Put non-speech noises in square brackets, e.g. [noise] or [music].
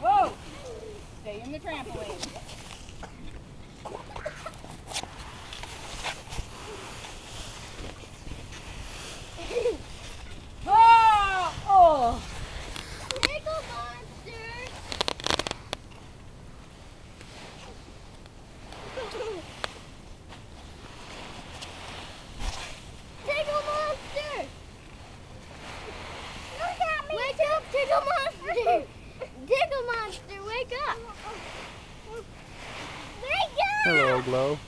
Whoa! Stay in the trampoline. Tickle monster! [laughs] Tickle monster, wake up! Wake up! Hello, Glow.